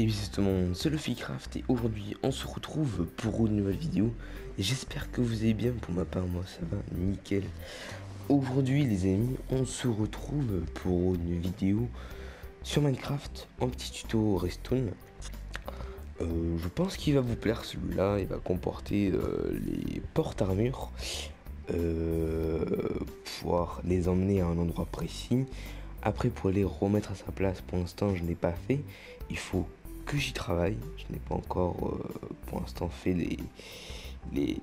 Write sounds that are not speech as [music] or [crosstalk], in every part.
Et oui, c'est tout le monde, c'est le Ficraft et aujourd'hui on se retrouve pour une nouvelle vidéo. J'espère que vous allez bien, pour ma part, moi ça va nickel. Aujourd'hui, les amis, on se retrouve pour une vidéo sur Minecraft, un petit tuto Restone. Euh, je pense qu'il va vous plaire celui-là, il va comporter euh, les portes armures, euh, pouvoir les emmener à un endroit précis. Après, pour les remettre à sa place, pour l'instant, je n'ai pas fait. Il faut que j'y travaille. Je n'ai pas encore, euh, pour l'instant, fait les, les,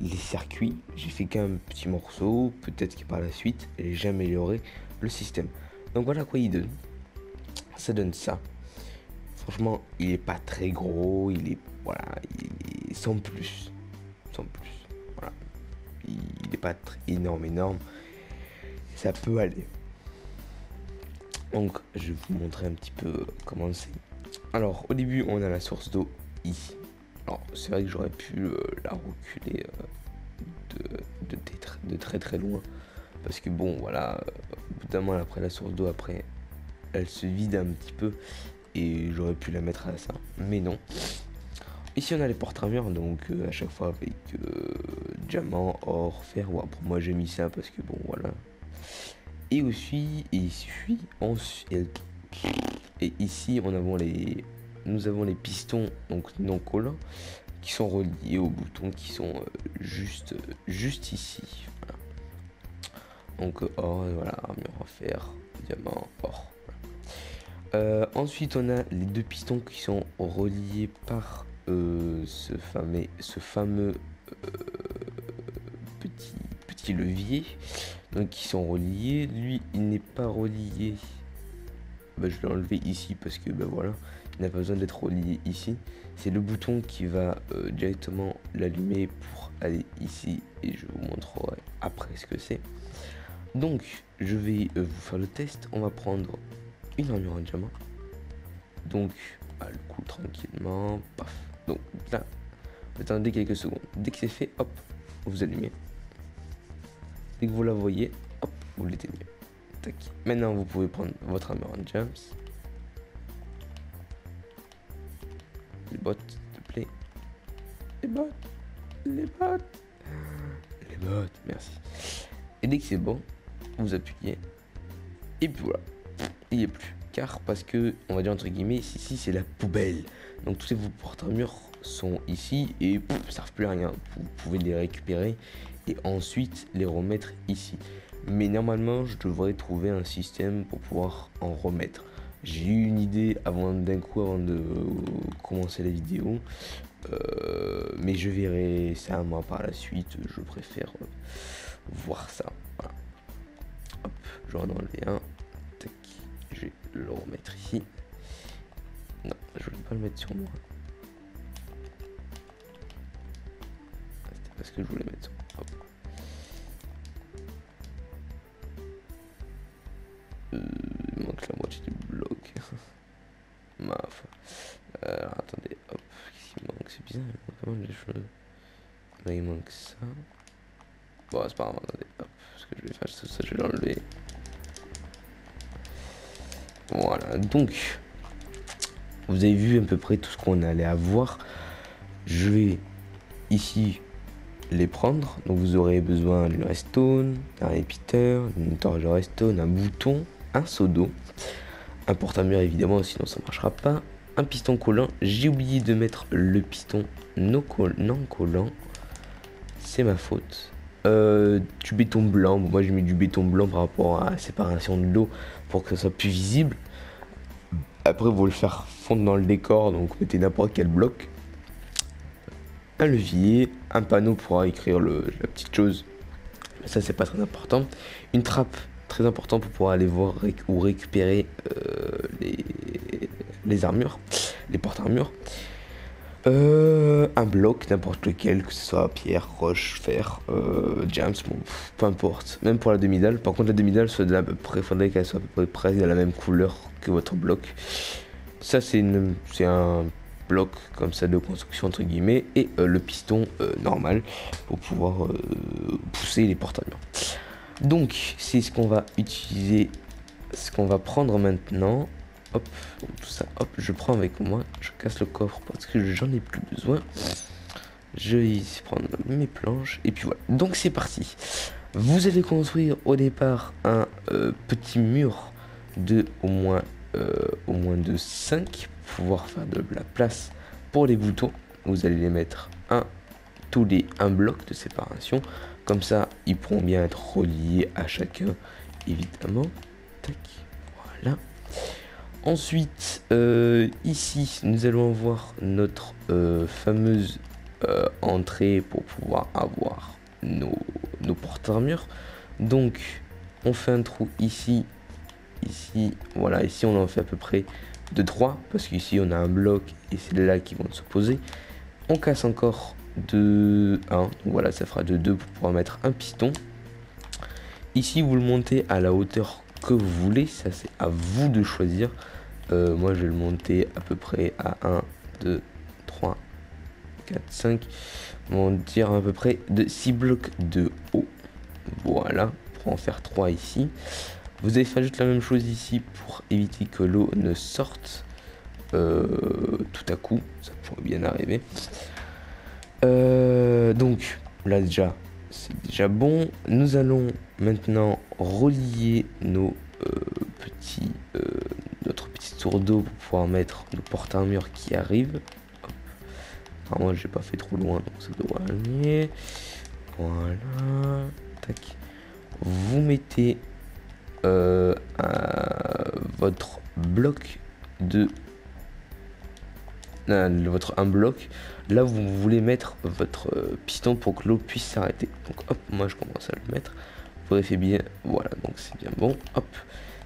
les circuits. J'ai fait qu'un petit morceau. Peut-être que par la suite, j'ai amélioré le système. Donc voilà quoi il donne. Ça donne ça. Franchement, il est pas très gros. Il est, voilà, il est sans plus. Sans plus. Voilà. Il n'est pas très énorme, énorme ça peut aller. Donc, je vais vous montrer un petit peu comment c'est. Alors, au début, on a la source d'eau ici. Alors, c'est vrai que j'aurais pu euh, la reculer euh, de, très très loin. Parce que bon, voilà, notamment après la source d'eau, après, elle se vide un petit peu. Et j'aurais pu la mettre à ça. Mais non. Ici, on a les portes armures, donc euh, à chaque fois avec diamant, or, fer. Pour moi, j'ai mis ça parce que bon, voilà, et aussi, ici, et ici, on avons les, nous avons les pistons donc non collants qui sont reliés aux boutons qui sont euh, juste, juste ici. Donc or, voilà, armure en fer, diamant, or. Euh, ensuite, on a les deux pistons qui sont reliés par euh, ce fameux, ce fameux petit levier donc qui sont reliés. Lui, il n'est pas relié. Bah, je vais l'enlever ici parce que ben voilà, il n'a pas besoin d'être relié ici. C'est le bouton qui va euh, directement l'allumer pour aller ici et je vous montrerai après ce que c'est. Donc, je vais euh, vous faire le test. On va prendre une armure en diamant. Donc, à le coup tranquillement. Paf. Donc là, attendez quelques secondes. Dès que c'est fait, hop, vous allumez. Dès que vous la voyez, hop, vous l'éteignez. Maintenant, vous pouvez prendre votre hammer en jumps. Les bottes, s'il te plaît. Les bottes. Les bottes. Les bottes, merci. Et dès que c'est bon, vous appuyez. Et puis voilà. Il n'y est plus. Car parce que, on va dire entre guillemets, ici c'est la poubelle. Donc tous ces porte-armures sont ici et ne servent plus à rien. Vous pouvez les récupérer et ensuite les remettre ici. Mais normalement, je devrais trouver un système pour pouvoir en remettre. J'ai eu une idée avant d'un coup avant de commencer la vidéo. Euh, mais je verrai ça moi par la suite. Je préfère voir ça. Hop, je vais en enlever un. Je vais le remettre ici. Non, je vais pas le mettre sur moi. C'était parce que je voulais mettre sur il manque la moitié du bloc. [laughs] Maf. Euh, attendez, hop, qu'est-ce qu'il manque? C'est bizarre, il manque choses. Là, il manque ça. Bon, c'est pas grave, attendez, hop, ce que je vais faire, c'est ça, je vais l'enlever. Voilà, donc, vous avez vu à peu près tout ce qu'on allait avoir. Je vais ici les prendre. Donc vous aurez besoin d'une redstone, d'un repeater, d'une torche de redstone, un bouton, un seau d'eau, un porte-mur évidemment, sinon ça marchera pas, un piston collant. J'ai oublié de mettre le piston non, collant. C'est ma faute. Euh, du béton blanc. moi, je mets du béton blanc par rapport à la séparation de l'eau pour que ça soit plus visible. Après, vous le faire fondre dans le décor, donc mettez n'importe quel bloc un levier, un panneau pour écrire la petite chose. Ça, c'est pas très important. Une trappe, très important pour pouvoir aller voir ou récupérer euh, les, armures, les portes-armures. Euh, un bloc, n'importe lequel, que ce soit pierre, roche, fer, euh, jams, bon, peu importe. Même pour la demi-dalle. Par contre, la demi-dalle, la faudrait qu'elle soit à peu près de la même couleur que votre bloc. Ça, c'est un bloc comme ça de construction entre guillemets et euh, le piston euh, normal pour pouvoir euh, pousser les porte Donc c'est ce qu'on va utiliser, ce qu'on va prendre maintenant. hop, tout ça, hop, je prends avec moi, je casse le coffre parce que j'en ai plus besoin. Je vais prendre mes planches et puis voilà. Donc c'est parti. Vous allez construire au départ un petit mur de au moins, au moins de 5 pouvoir faire de la place pour les boutons. Vous allez les mettre un tous les un bloc de séparation. Comme ça, ils pourront bien être reliés à chacun, évidemment. Tac, voilà. Ensuite, euh, ici, nous allons avoir notre fameuse euh, entrée pour pouvoir avoir nos, nos porte-armures. Donc, on fait un trou ici, ici, voilà, ici on en fait à peu près de 3, parce qu'ici on a un bloc et c'est là qui vont se poser. On casse encore de 1, voilà, ça fera de 2 pour pouvoir mettre un piston. Ici, vous le montez à la hauteur que vous voulez, ça c'est à vous de choisir. Euh, moi, je vais le monter à peu près à 1, 2, 3, 4, 5, on dire à peu près de 6 blocs de haut. Voilà, pour en faire 3 ici. Vous allez faire juste la même chose ici pour éviter que l'eau ne sorte euh, tout à coup. Ça pourrait bien arriver. Euh, donc là déjà, c'est déjà bon. Nous allons maintenant relier nos euh, petits, notre petit tour d'eau pour pouvoir mettre nos porte-armures qui arrivent moi j'ai pas fait trop loin, donc ça doit aller. Voilà. Vous mettez euh, votre bloc de votre un bloc. Là vous voulez mettre votre euh, piston pour que l'eau puisse s'arrêter. Donc hop moi je commence à le mettre. Vous vérifiez bien. Voilà donc c'est bien bon. Hop.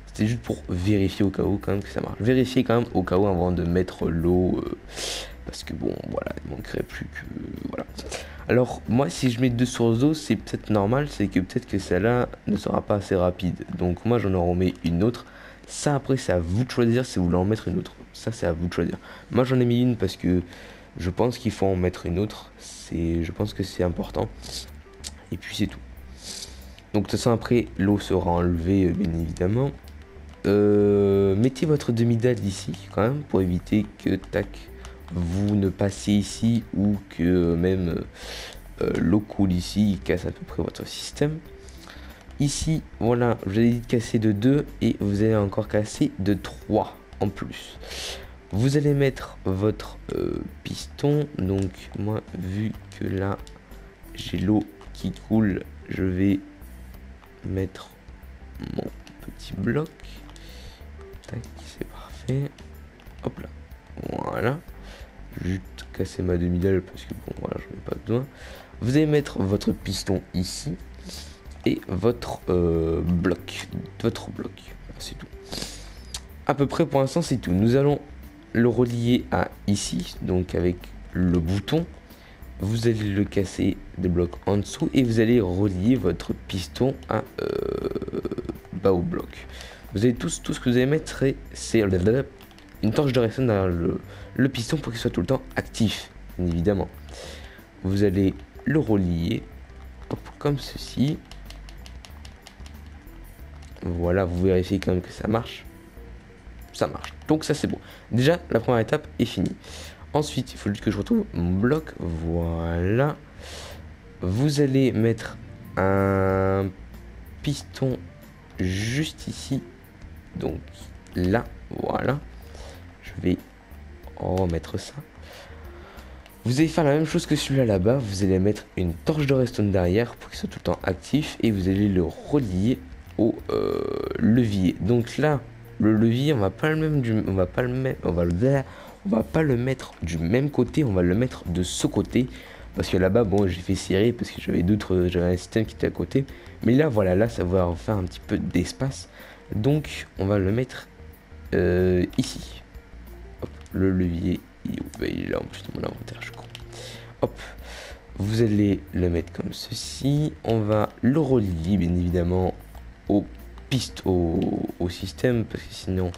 C'était juste pour vérifier au cas où quand même que ça marche. Vérifiez quand même au cas où avant de mettre l'eau euh, parce que bon, voilà, il manquerait plus que... Voilà. Alors, moi, si je mets deux sources d'eau, c'est peut-être normal, c'est que peut-être que celle-là ne sera pas assez rapide. Donc, moi, j'en remets une autre. Ça, après, c'est à vous de choisir si vous voulez en mettre une autre. Ça, c'est à vous de choisir. Moi, j'en ai mis une parce que je pense qu'il faut en mettre une autre. Je pense que c'est important. Et puis, c'est tout. Donc, de toute façon, après, l'eau sera enlevée, euh, bien évidemment. Euh, mettez votre demi-dalle ici, quand même, pour éviter que, tac, vous ne passiez ici ou que même euh, l'eau coule ici, il casse à peu près votre système. Ici, voilà, vous ai dit de casser de 2 et vous allez encore casser de 3 en plus. Vous allez mettre votre euh, piston. Donc moi, vu que là, j'ai l'eau qui coule, je vais mettre mon petit bloc. Tac, c'est parfait. Hop là. Voilà juste casser ma demi-dalle parce que bon voilà j'en ai pas besoin. Vous allez mettre votre piston ici et votre euh, bloc. Votre bloc. C'est tout. À peu près pour l'instant c'est tout. Nous allons le relier à ici donc avec le bouton. Vous allez le casser des blocs en dessous et vous allez relier votre piston à euh, bas au bloc. Vous avez tous tout ce que vous allez mettre c'est une torche de redstone dans le, piston pour qu'il soit tout le temps actif, évidemment. Vous allez le relier comme ceci. Voilà, vous vérifiez quand même que ça marche. Ça marche. Donc ça c'est bon. Déjà, la première étape est finie. Ensuite, il faut juste que je retrouve mon bloc. Voilà. Vous allez mettre un piston juste ici. Donc là, voilà. Remettre ça. Vous allez faire la même chose que celui-là là-bas. Vous allez mettre une torche de redstone derrière pour qu'il soit tout le temps actif. Et vous allez le relier au euh, levier. Donc là, le levier, on va pas le même du, on va pas le mettre, on va le on va pas le mettre du même côté, on va le mettre de ce côté. Parce que là-bas, bon, j'ai fait serrer parce que j'avais d'autres, j'avais un système qui était à côté. Mais là, voilà, là, ça va faire un petit peu d'espace. Donc, on va le mettre euh, ici le levier, il est là en plus de mon inventaire, je crois. Hop, vous allez le mettre comme ceci. On va le relier, bien évidemment, au piste, au, système, parce que sinon,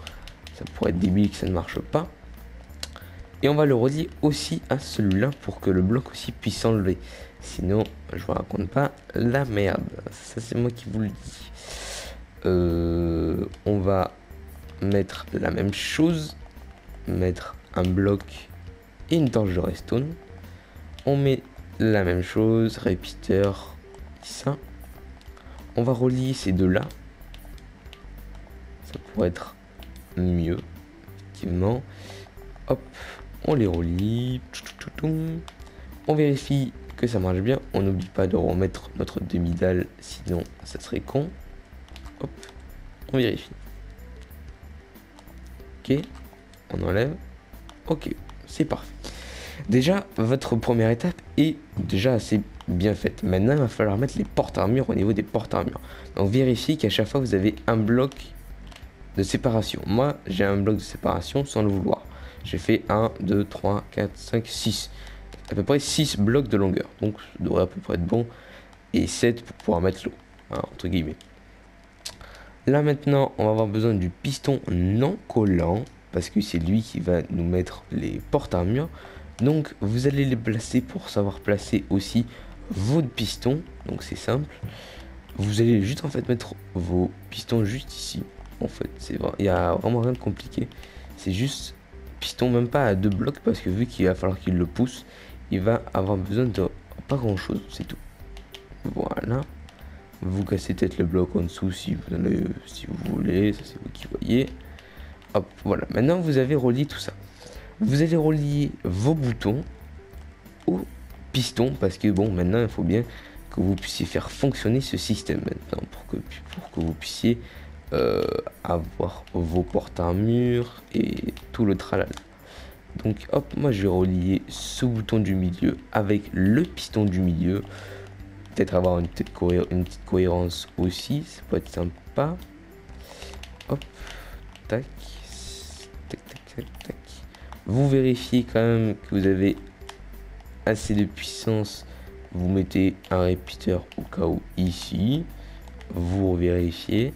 ça pourrait être débile que ça ne marche pas. Et on va le relier aussi à celui-là pour que le bloc aussi puisse s'enlever. Sinon, je vous raconte pas la merde. Ça, c'est moi qui vous le dis. Euh, on va mettre la même chose, mettre un bloc et une torche de redstone. On met la même chose, répéteur, ça. On va relier ces deux-là. Ça pourrait être mieux, effectivement. Hop, on les relie. On vérifie que ça marche bien. On n'oublie pas de remettre notre demi-dalle, sinon ça serait con. Hop, on vérifie. Ok, on enlève. Ok, c'est parfait. Déjà, votre première étape est déjà assez bien faite. Maintenant, il va falloir mettre les portes armures au niveau des portes armures. Donc vérifiez qu'à chaque fois, vous avez un bloc de séparation. Moi, j'ai un bloc de séparation sans le vouloir. J'ai fait 1, 2, 3, 4, 5, 6. À peu près 6 blocs de longueur. Donc, ça devrait à peu près être bon. Et 7 pour pouvoir mettre l'eau. Hein, entre guillemets. Là, maintenant, on va avoir besoin du piston non collant. Parce que c'est lui qui va nous mettre les portes armures. Donc, vous allez les placer pour savoir placer aussi votre piston. Donc, c'est simple. Vous allez juste en fait mettre vos pistons juste ici en fait. C'est vrai, il y a vraiment rien de compliqué. C'est juste piston, même pas à deux blocs, parce que vu qu'il va falloir qu'il le pousse, il va avoir besoin de pas grand chose, c'est tout. Voilà. Vous cassez peut-être le bloc en dessous si vous, si vous voulez, ça c'est vous qui voyez. Hop, voilà. Maintenant vous avez relié tout ça. Vous allez relier vos boutons au piston parce que bon, maintenant il faut bien que vous puissiez faire fonctionner ce système maintenant pour que, pour que vous puissiez euh, avoir vos portes armure et tout le tralala. Donc hop, moi je vais relier ce bouton du milieu avec le piston du milieu. Peut-être avoir une petite, une petite cohérence aussi, ça peut être sympa. Hop, tac. Vous vérifiez quand même que vous avez assez de puissance. Vous mettez un répéteur au cas où ici. Vous vérifiez.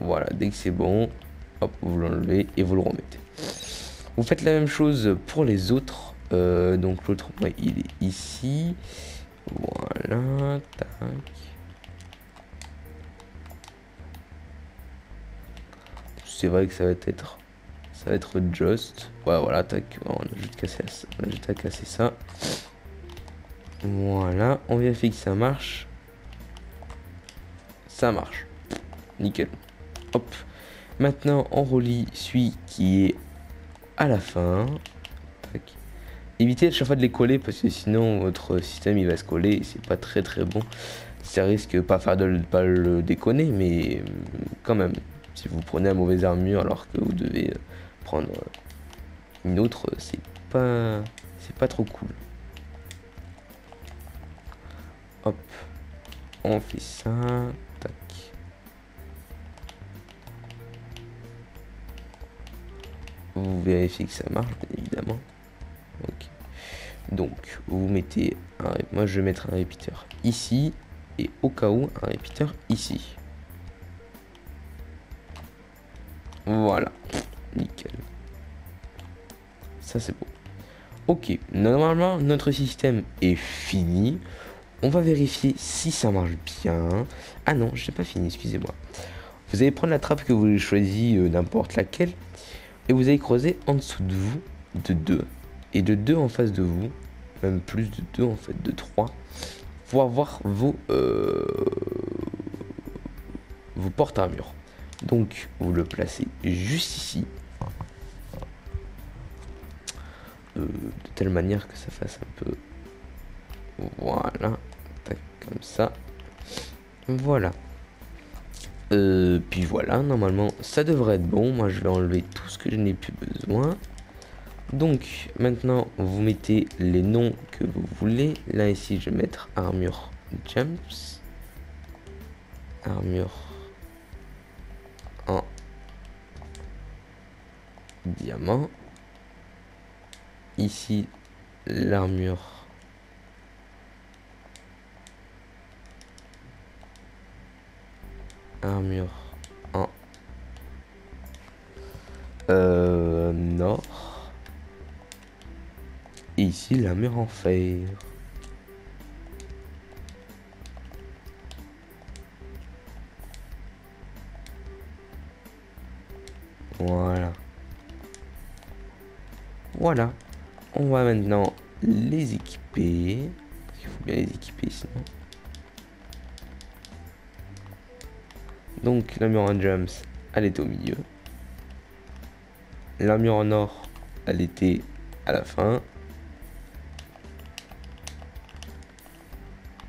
Voilà, dès que c'est bon, hop, vous l'enlevez et vous le remettez. Vous faites la même chose pour les autres. Euh, donc l'autre, il est ici. Voilà, tac. C'est vrai que ça va être ça va être just. Ouais, voilà, tac. On a juste cassé, on a juste à casser ça. Voilà, on vérifie que ça marche. Ça marche. Nickel. Hop. Maintenant, on relie celui qui est à la fin. Évitez à chaque fois de les coller parce que sinon votre système il va se coller et c'est pas très très bon. Ça risque pas faire de pas le déconner, mais euh, quand même, si vous prenez un mauvais armure alors que vous devez euh, prendre une autre, c'est pas c'est pas trop cool. Hop, on fait ça. vous vérifiez que ça marche, évidemment. Ok. Donc, vous mettez un... Moi, je vais mettre un répéteur ici. Et au cas où, un répéteur ici. Voilà. Nickel. Ça, c'est beau. Ok. Normalement, notre système est fini. On va vérifier si ça marche bien. Ah non, je n'ai pas fini, excusez-moi. Vous allez prendre la trappe que vous avez choisie, euh, n'importe laquelle. Et vous allez creuser en dessous de vous de 2. Et de 2 en face de vous, même plus de 2 en fait, de 3, pour avoir vos, euh, vos portes armures. Donc vous le placez juste ici. Euh, de telle manière que ça fasse un peu... Voilà. Comme ça. Voilà. Euh, puis voilà, normalement ça devrait être bon. Moi je vais enlever tout ce que je n'ai plus besoin. Donc maintenant vous mettez les noms que vous voulez. Là ici je vais mettre armure jumps. Armure en diamant. Ici l'armure armure en euh, nord. Et ici l'armure en fer. Voilà. Voilà. On va maintenant les équiper. Il faut bien les équiper sinon. Donc la mur en jams, elle est au milieu. La mur en or, elle était à la fin.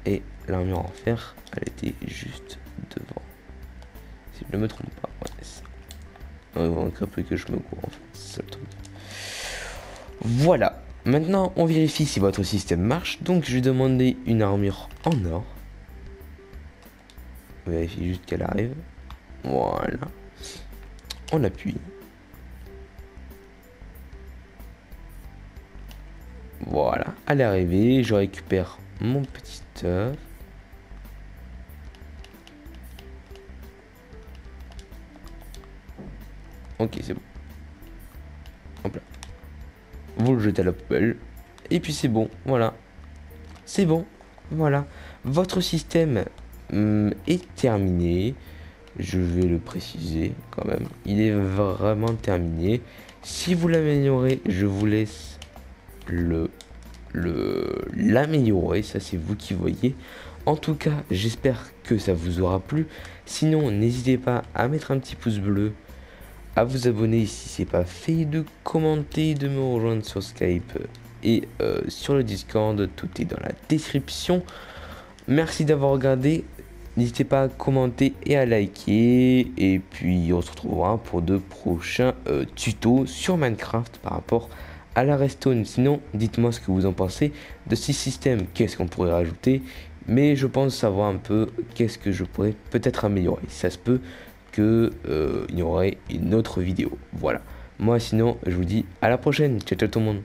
Et l'armure en fer, elle était juste devant. Si je ne me trompe pas, ouais, c'est ça. un peu que je me cours en fait, c'est le truc. Voilà. Maintenant, on vérifie si votre système marche. Donc, je vais demander une armure en or. On vérifie juste qu'elle arrive. Voilà. On appuie. Voilà, elle est arrivée. Je récupère mon petit œuf. Ok, c'est bon. Hop là. Vous le jetez à la poubelle. Et puis c'est bon, voilà. C'est bon, voilà. Votre système hum, est terminé. Je vais le préciser quand même. Il est vraiment terminé. Si vous l'améliorez, je vous laisse le l'améliorer. Ça, c'est vous qui voyez. En tout cas, j'espère que ça vous aura plu. Sinon, n'hésitez pas à mettre un petit pouce bleu, à vous abonner si c'est pas fait, de commenter, de me rejoindre sur Skype et euh, sur le Discord. Tout est dans la description. Merci d'avoir regardé. N'hésitez pas à commenter et à liker. Et puis on se retrouvera pour de prochains euh, tutos sur Minecraft par rapport à la Restone. Sinon, dites-moi ce que vous en pensez de ce système. Qu'est-ce qu'on pourrait rajouter? Mais je pense savoir un peu qu'est-ce que je pourrais peut-être améliorer. Ça se peut euh, y aurait une autre vidéo. Voilà. Moi sinon, je vous dis à la prochaine. Ciao ciao tout le monde.